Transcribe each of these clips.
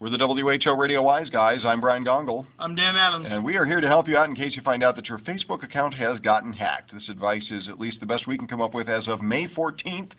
We're the WHO Radio Wise Guys. I'm Brian Gongol. I'm Dan Adams. And we are here to help you out in case you find out that your Facebook account has gotten hacked. This advice is at least the best we can come up with as of May 14th,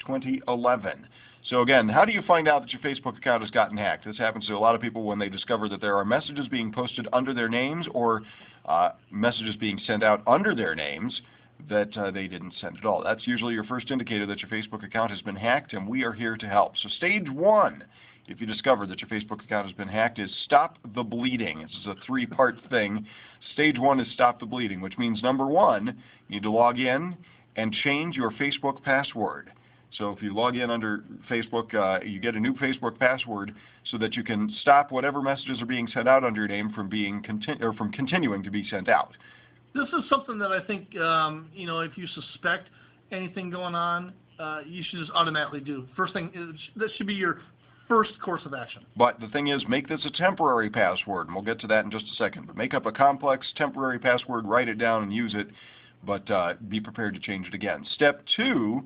2011. So again, how do you find out that your Facebook account has gotten hacked? This happens to a lot of people when they discover that there are messages being posted under their names or uh, messages being sent out under their names that uh, they didn't send at all. That's usually your first indicator that your Facebook account has been hacked, and we are here to help. So stage one if you discover that your Facebook account has been hacked is stop the bleeding. This is a three-part thing. Stage one is stop the bleeding, which means number one, you need to log in and change your Facebook password. So if you log in under Facebook, uh, you get a new Facebook password so that you can stop whatever messages are being sent out under your name from being continu or from continuing to be sent out. This is something that I think um, you know if you suspect anything going on, uh, you should just automatically do. First thing is that should be your first course of action. But the thing is, make this a temporary password, and we'll get to that in just a second. But make up a complex temporary password, write it down, and use it, but uh, be prepared to change it again. Step two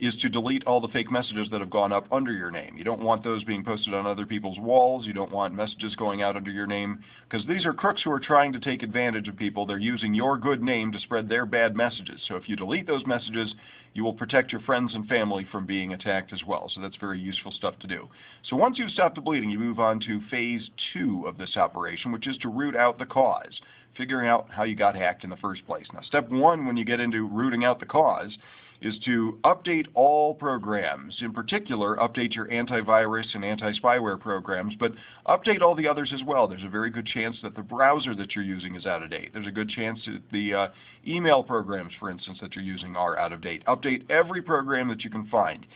is to delete all the fake messages that have gone up under your name. You don't want those being posted on other people's walls. You don't want messages going out under your name because these are crooks who are trying to take advantage of people. They're using your good name to spread their bad messages. So if you delete those messages, you will protect your friends and family from being attacked as well. So that's very useful stuff to do. So once you've stopped the bleeding, you move on to phase two of this operation, which is to root out the cause, figuring out how you got hacked in the first place. Now step one when you get into rooting out the cause is to update all programs. In particular, update your antivirus and anti-spyware programs, but update all the others as well. There's a very good chance that the browser that you're using is out of date. There's a good chance that the uh, email programs, for instance, that you're using are out of date. Update every program that you can find.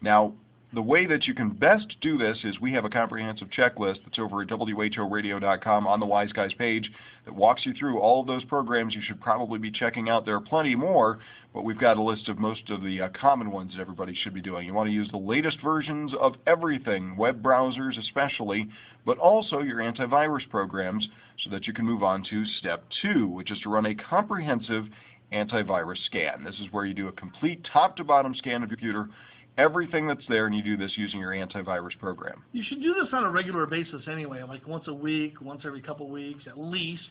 Now, the way that you can best do this is we have a comprehensive checklist that's over at whoradio.com on the Wise Guys page that walks you through all of those programs you should probably be checking out. There are plenty more, but we've got a list of most of the uh, common ones that everybody should be doing. You want to use the latest versions of everything, web browsers especially, but also your antivirus programs so that you can move on to step two, which is to run a comprehensive antivirus scan. This is where you do a complete top to bottom scan of your computer everything that's there and you do this using your antivirus program. You should do this on a regular basis anyway, like once a week, once every couple weeks at least.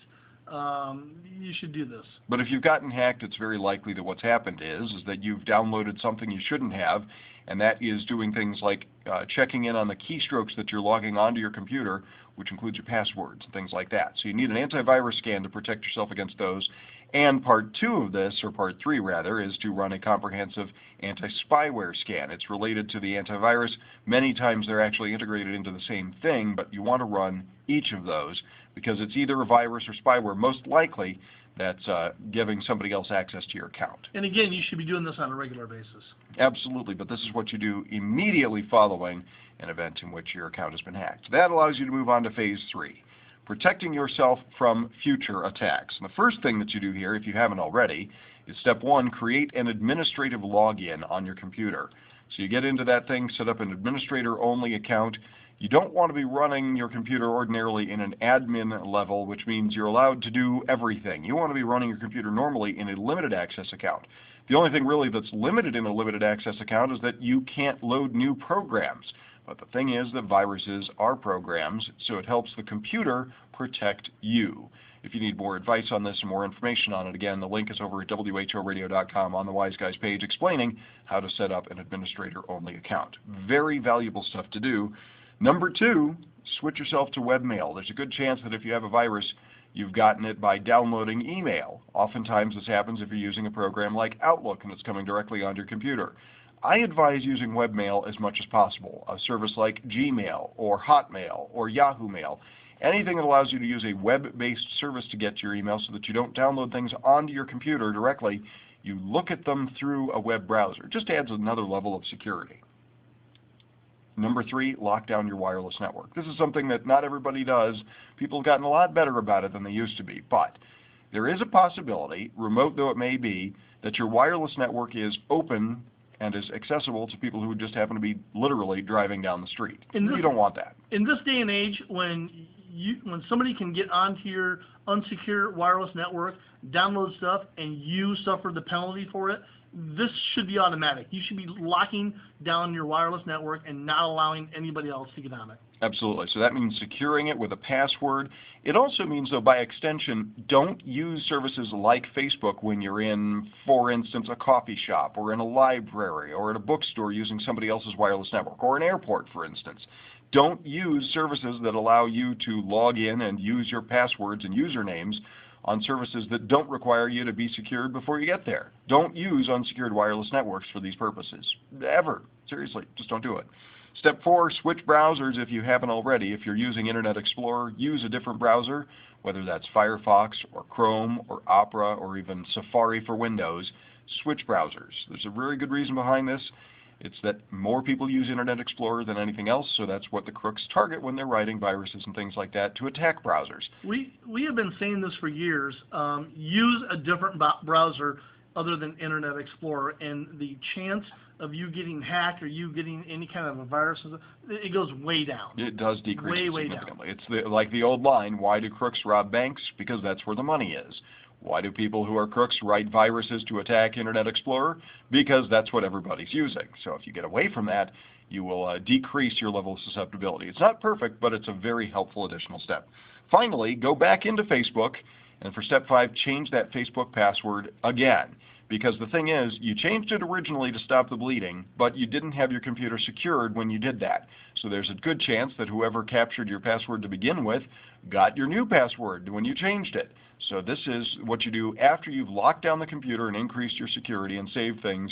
Um, you should do this. But if you've gotten hacked, it's very likely that what's happened is, is that you've downloaded something you shouldn't have, and that is doing things like uh, checking in on the keystrokes that you're logging onto your computer, which includes your passwords and things like that. So you need an antivirus scan to protect yourself against those. And part two of this, or part three rather, is to run a comprehensive anti-spyware scan. It's related to the antivirus. Many times they're actually integrated into the same thing, but you want to run each of those because it's either a virus or spyware, most likely that's uh, giving somebody else access to your account. And again, you should be doing this on a regular basis. Absolutely, but this is what you do immediately following an event in which your account has been hacked. That allows you to move on to phase three protecting yourself from future attacks. And the first thing that you do here, if you haven't already, is step one, create an administrative login on your computer. So you get into that thing, set up an administrator-only account. You don't want to be running your computer ordinarily in an admin level, which means you're allowed to do everything. You want to be running your computer normally in a limited access account. The only thing really that's limited in a limited access account is that you can't load new programs. But the thing is that viruses are programs, so it helps the computer protect you. If you need more advice on this and more information on it, again, the link is over at whoradio.com on the Wise Guys page explaining how to set up an administrator-only account. Very valuable stuff to do. Number two, switch yourself to webmail. There's a good chance that if you have a virus, you've gotten it by downloading email. Oftentimes this happens if you're using a program like Outlook and it's coming directly on your computer. I advise using webmail as much as possible, a service like Gmail or Hotmail or Yahoo Mail. Anything that allows you to use a web-based service to get to your email so that you don't download things onto your computer directly, you look at them through a web browser. It just adds another level of security. Number three, lock down your wireless network. This is something that not everybody does. People have gotten a lot better about it than they used to be. But there is a possibility, remote though it may be, that your wireless network is open and is accessible to people who just happen to be literally driving down the street. This, you don't want that. In this day and age, when you, when somebody can get onto your unsecure wireless network, download stuff, and you suffer the penalty for it, this should be automatic. You should be locking down your wireless network and not allowing anybody else to get on it. Absolutely. So that means securing it with a password. It also means, though, by extension, don't use services like Facebook when you're in, for instance, a coffee shop or in a library or at a bookstore using somebody else's wireless network or an airport, for instance. Don't use services that allow you to log in and use your passwords and usernames on services that don't require you to be secured before you get there. Don't use unsecured wireless networks for these purposes. Ever. Seriously, just don't do it. Step four, switch browsers if you haven't already. If you're using Internet Explorer, use a different browser, whether that's Firefox or Chrome or Opera or even Safari for Windows. Switch browsers. There's a very good reason behind this. It's that more people use Internet Explorer than anything else, so that's what the crooks target when they're writing viruses and things like that to attack browsers. We we have been saying this for years. Um, use a different browser other than Internet Explorer, and the chance of you getting hacked or you getting any kind of a virus, it goes way down. It does decrease Way, way down. significantly. It's the, like the old line, why do crooks rob banks? Because that's where the money is. Why do people who are crooks write viruses to attack Internet Explorer? Because that's what everybody's using. So if you get away from that, you will uh, decrease your level of susceptibility. It's not perfect, but it's a very helpful additional step. Finally, go back into Facebook, and for step five, change that Facebook password again. Because the thing is, you changed it originally to stop the bleeding, but you didn't have your computer secured when you did that. So there's a good chance that whoever captured your password to begin with got your new password when you changed it. So this is what you do after you've locked down the computer and increased your security and saved things.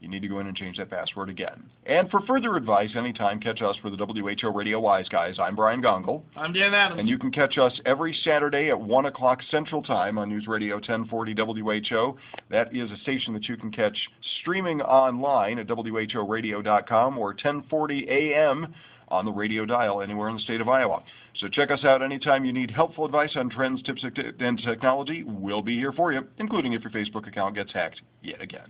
You need to go in and change that password again. And for further advice, anytime, catch us for the WHO Radio Wise Guys. I'm Brian Gongol. I'm Dan Adams. And you can catch us every Saturday at 1 o'clock Central Time on News Radio 1040 WHO. That is a station that you can catch streaming online at WHOradio.com or 1040 AM on the radio dial anywhere in the state of Iowa. So check us out anytime you need helpful advice on trends, tips, and technology. We'll be here for you, including if your Facebook account gets hacked yet again.